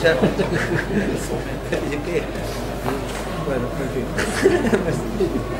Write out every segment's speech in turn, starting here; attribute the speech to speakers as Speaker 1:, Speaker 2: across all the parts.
Speaker 1: e Certo. u
Speaker 2: Perfeito.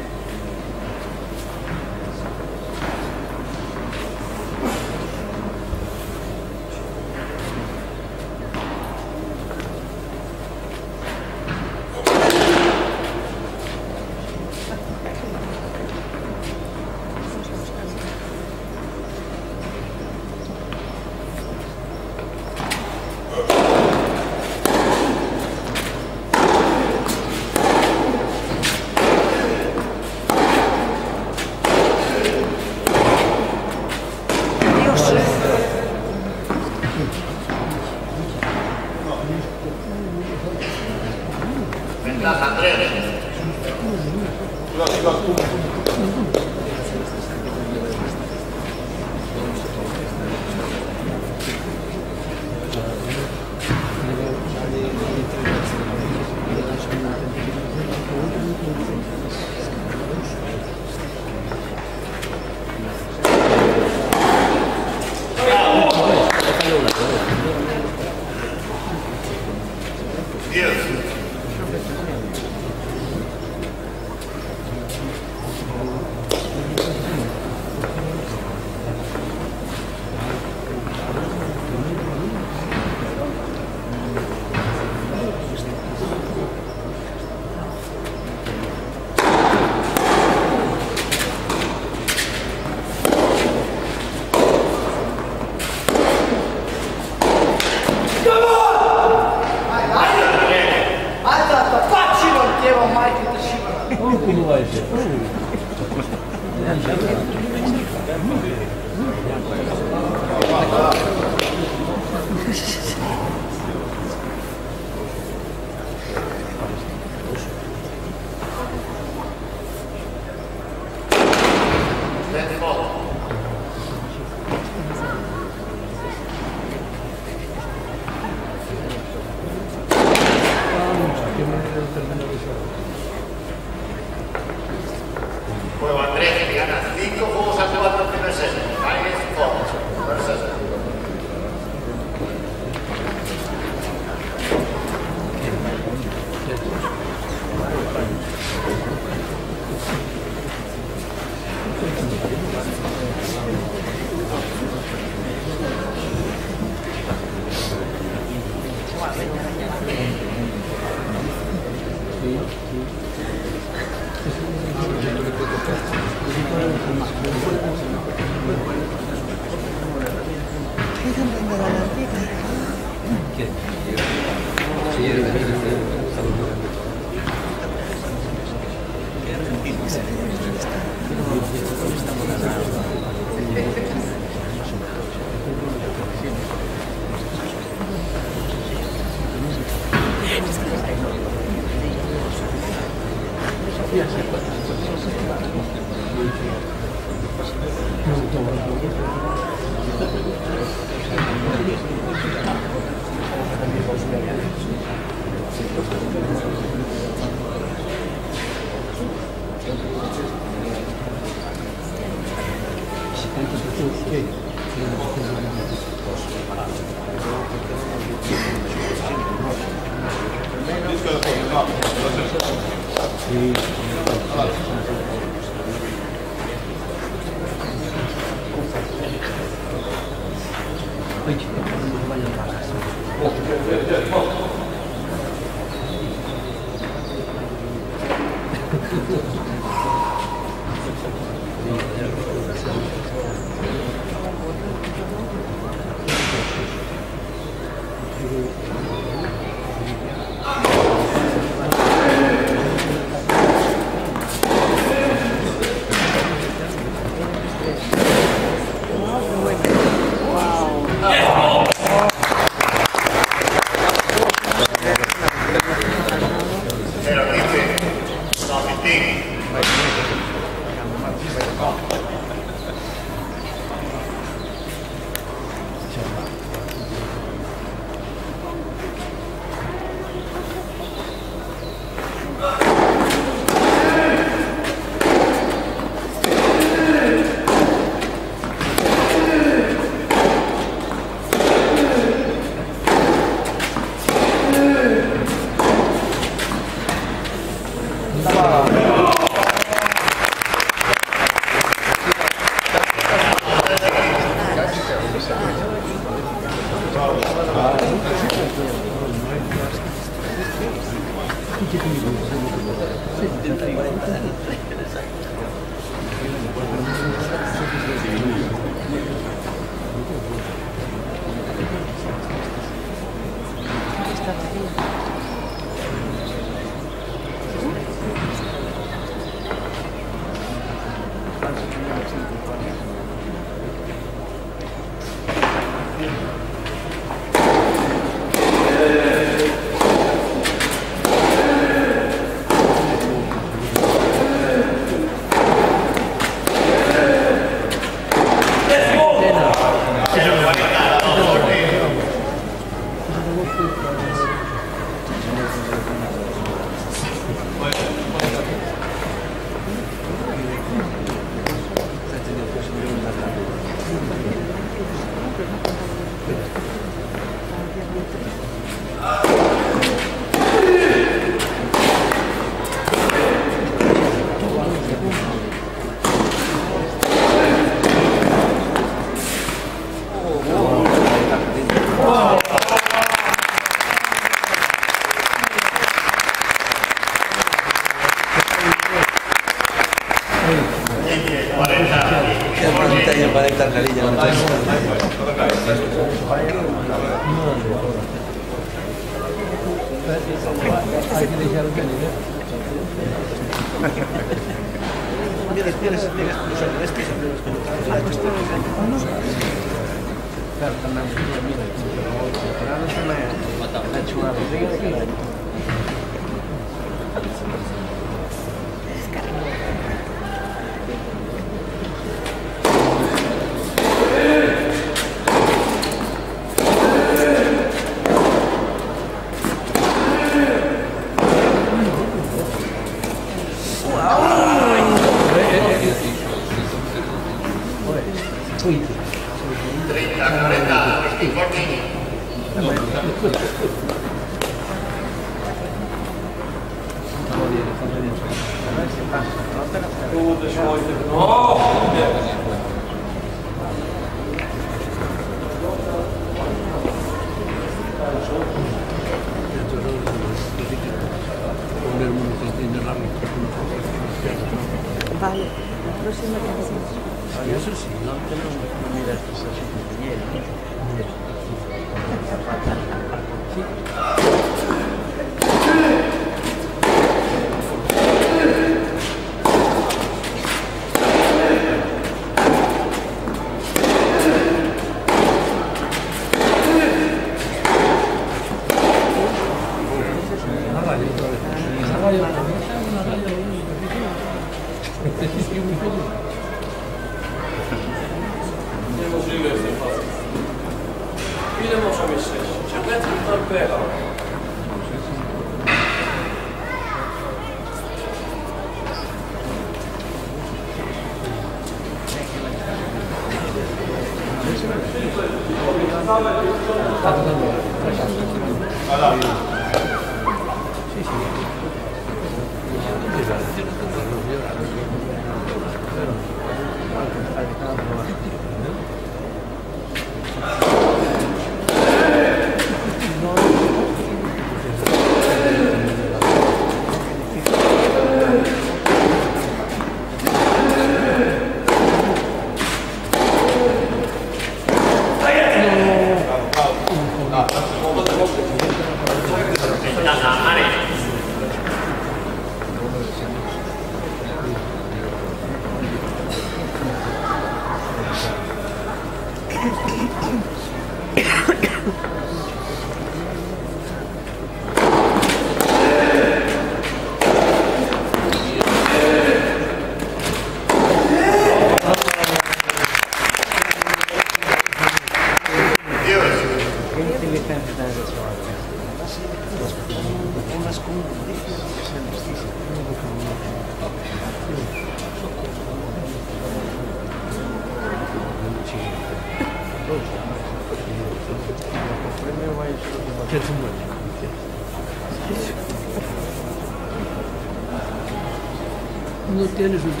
Speaker 2: eles nos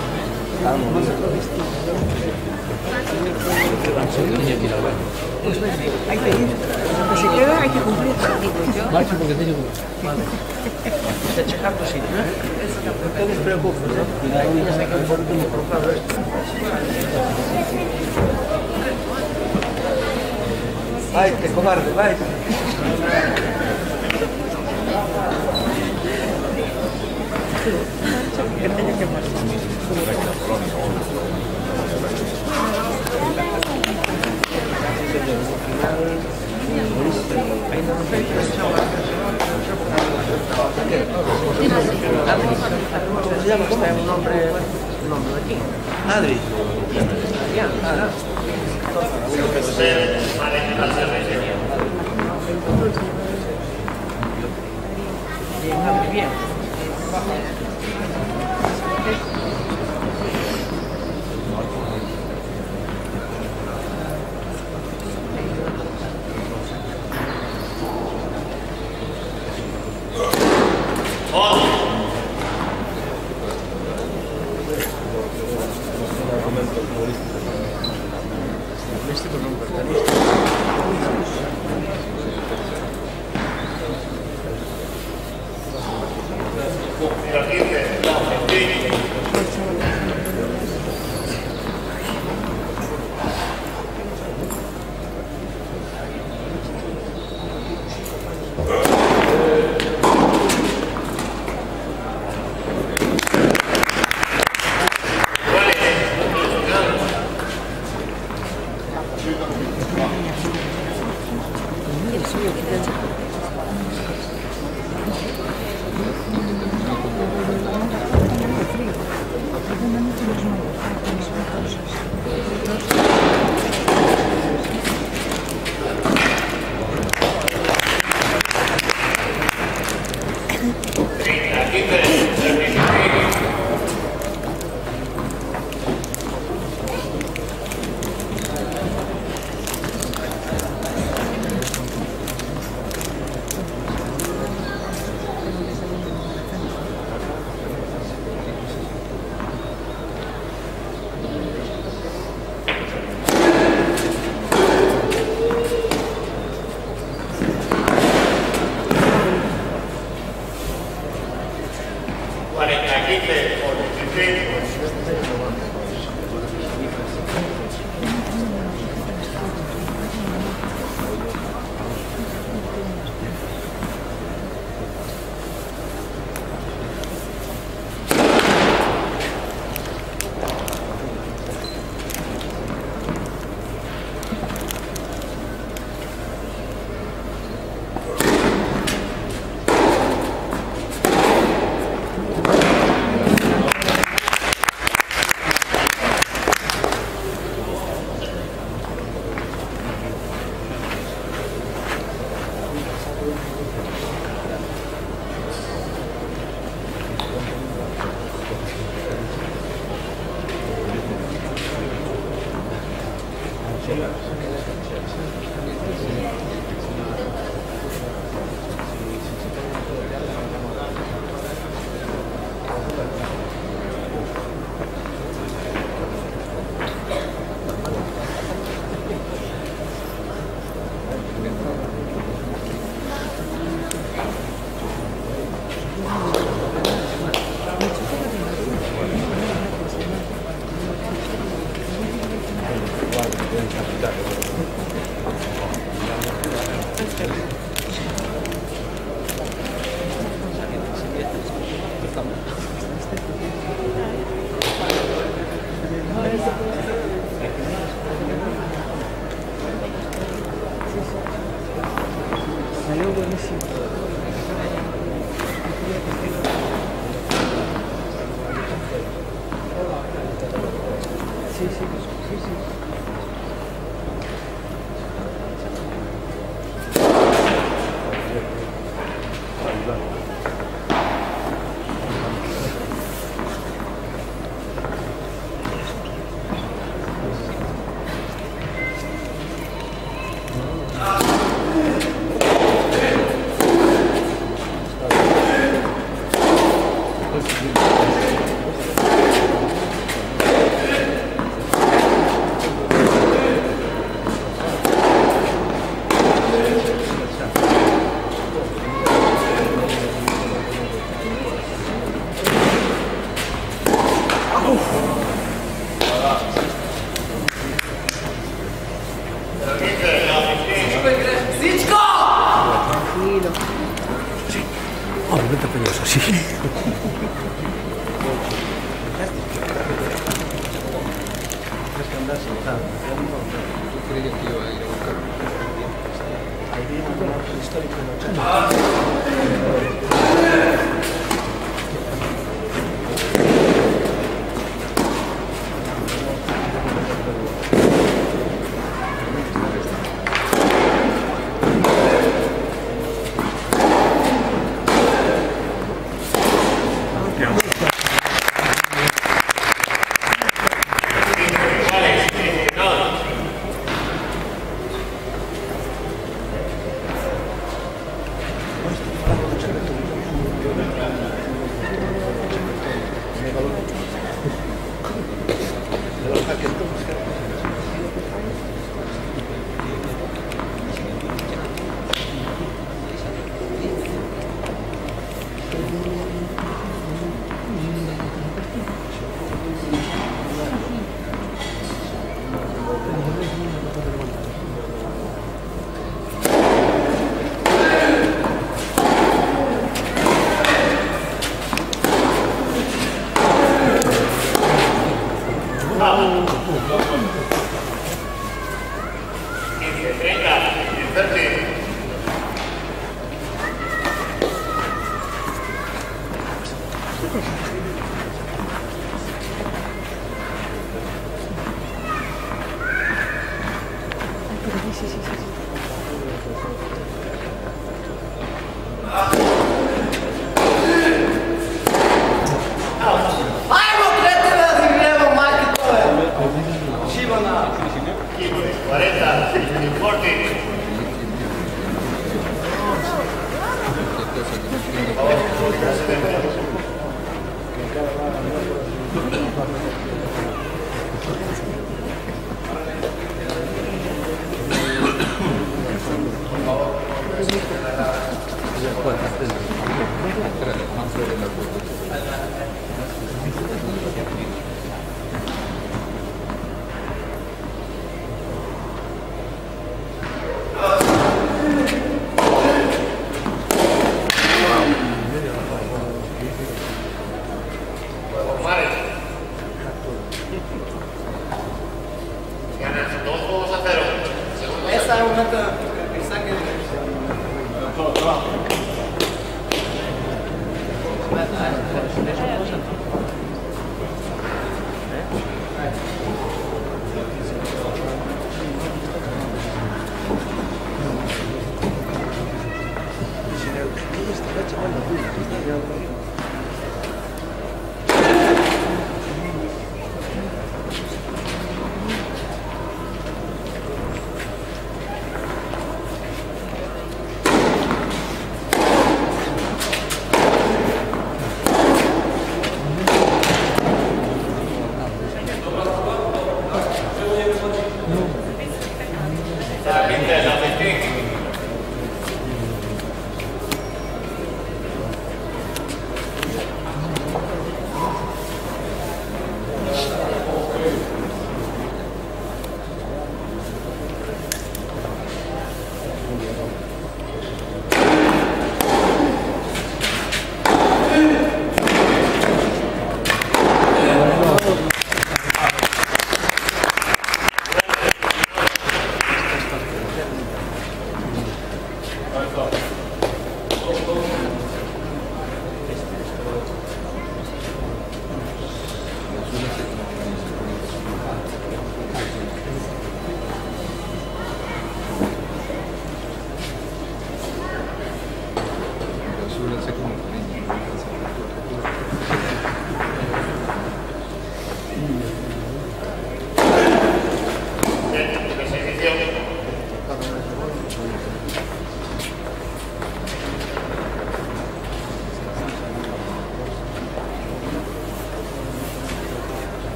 Speaker 2: Pues hay que
Speaker 3: ir. Cuando se queda hay que cumplir.
Speaker 2: Marcho porque tengo que... Checar tu sitio, ¿eh? No te preocupes, ¿eh? Cuidado, ya sé que un poquito me preocupa esto. Vai, que cobarde, vai. ¿Cómo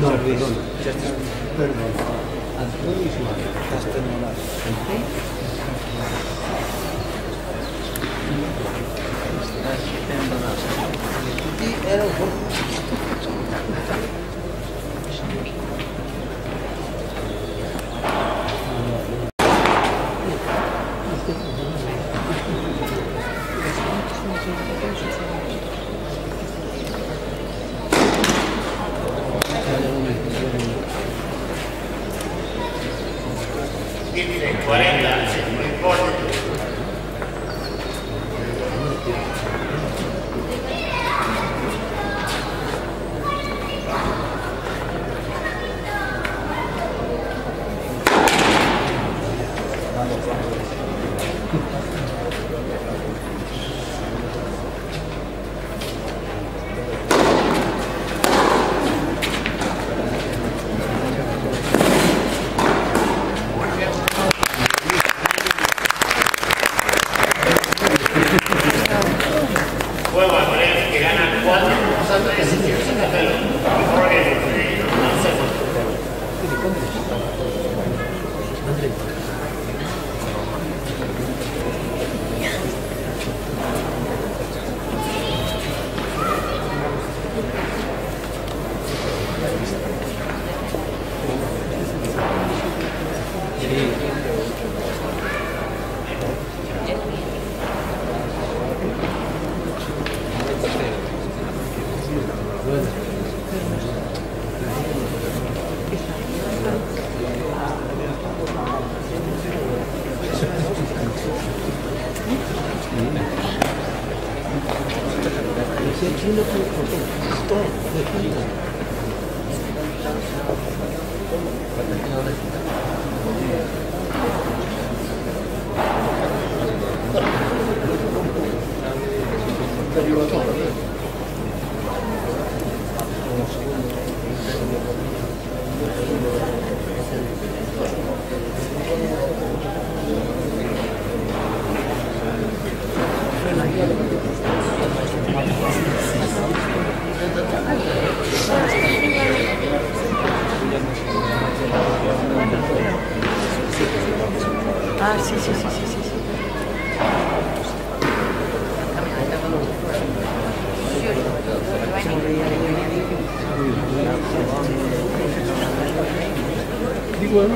Speaker 2: Norway. Just Norway.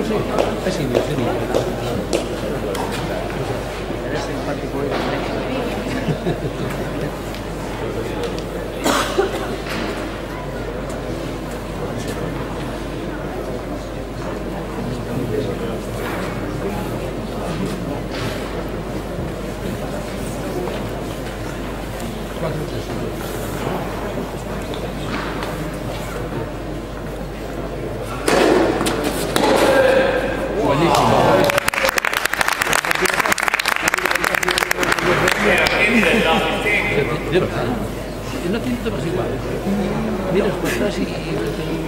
Speaker 2: 谢谢。De
Speaker 4: verdad. No
Speaker 2: tiene tomas igual. Miras pues, para atrás y...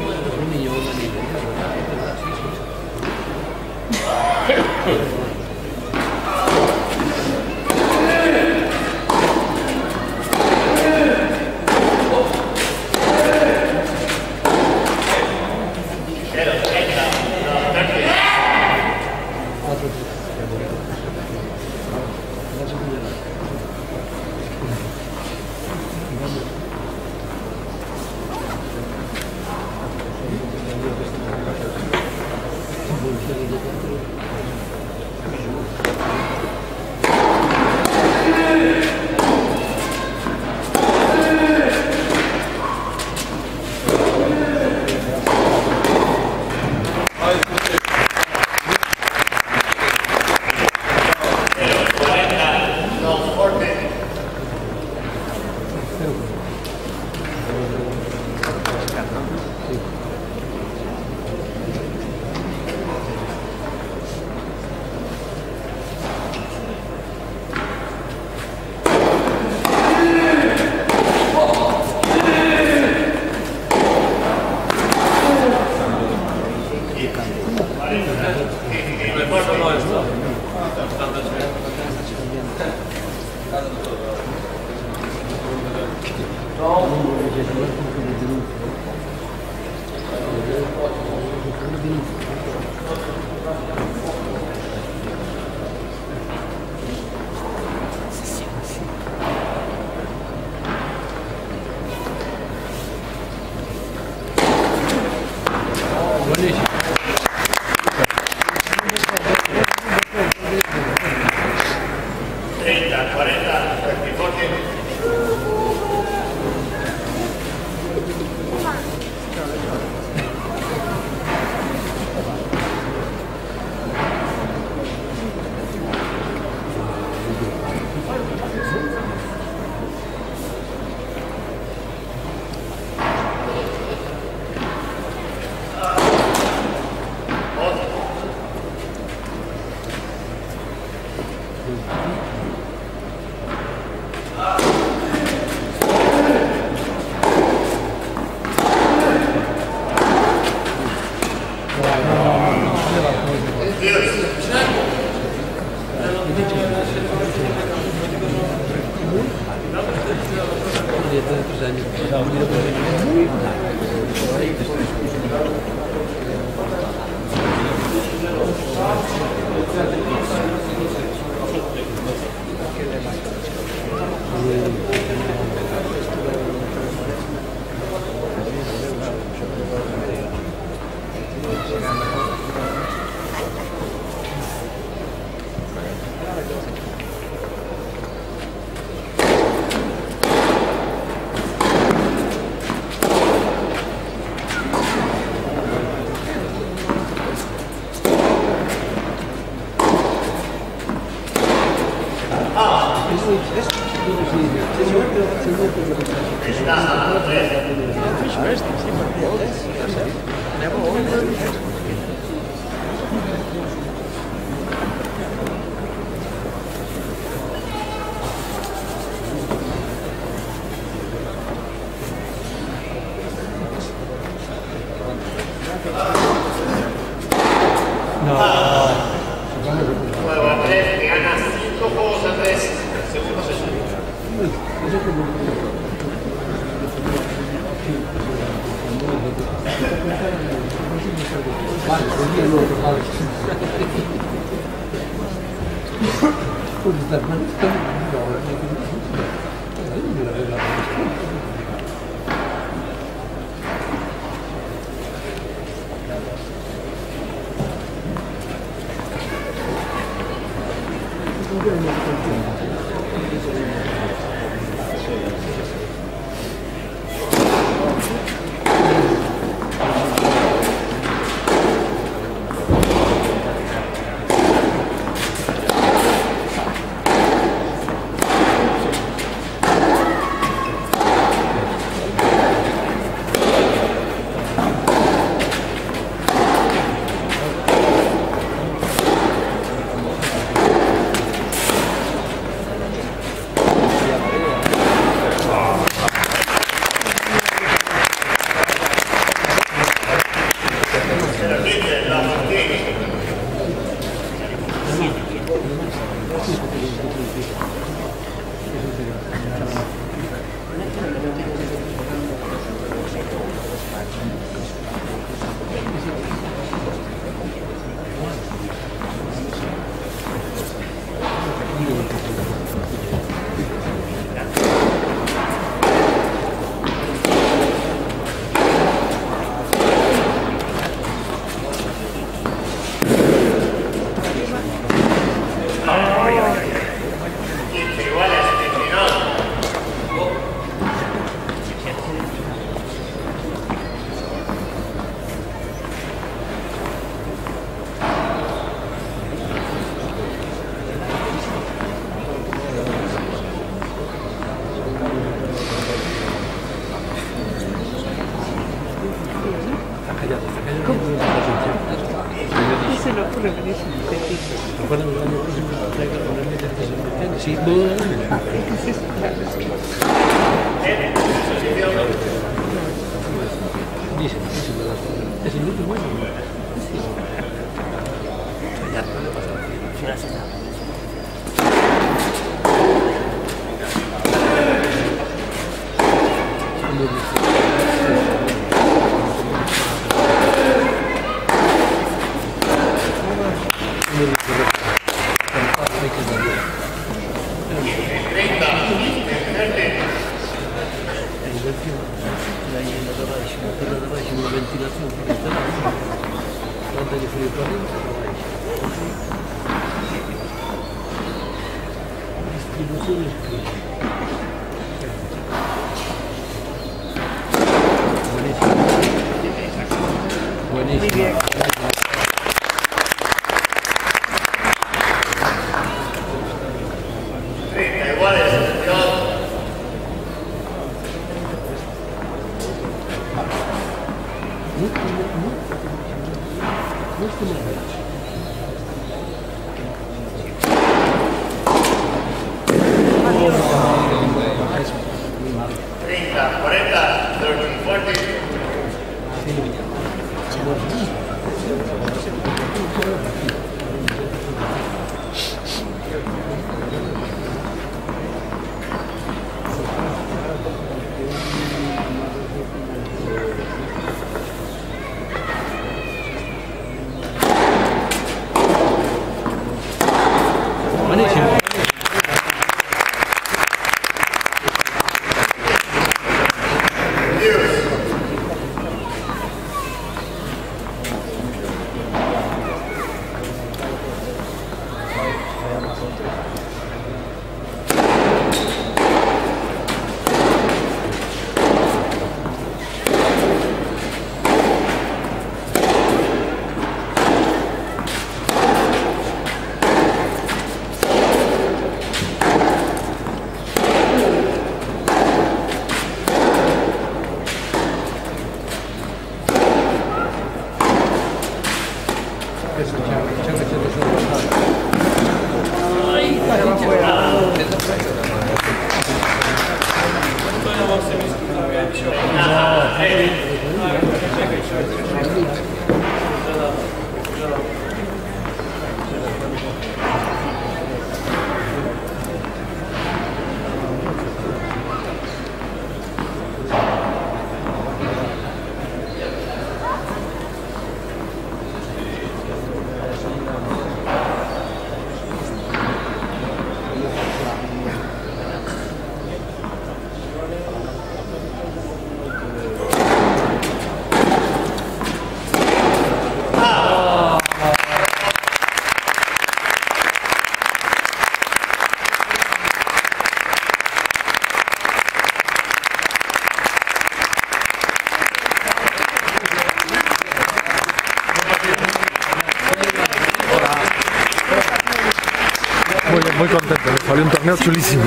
Speaker 3: un torneo chulísimo.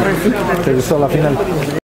Speaker 3: ¿Te gustó la final?